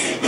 Yes.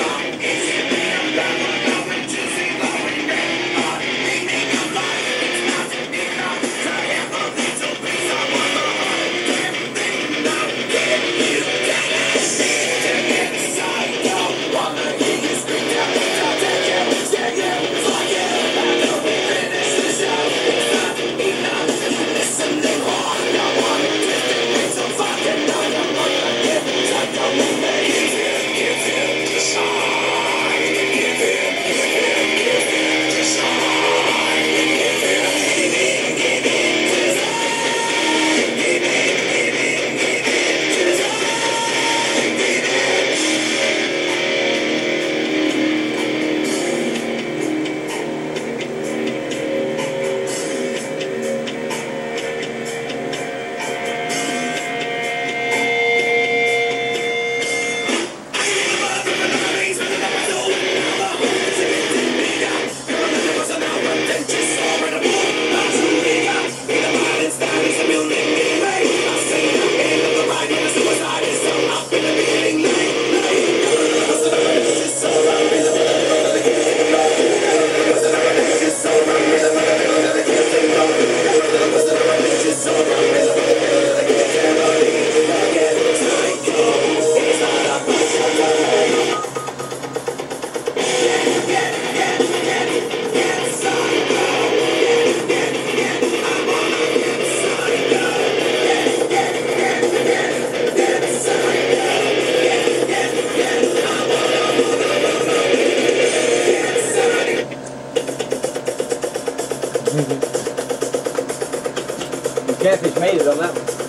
The catfish made it on that one.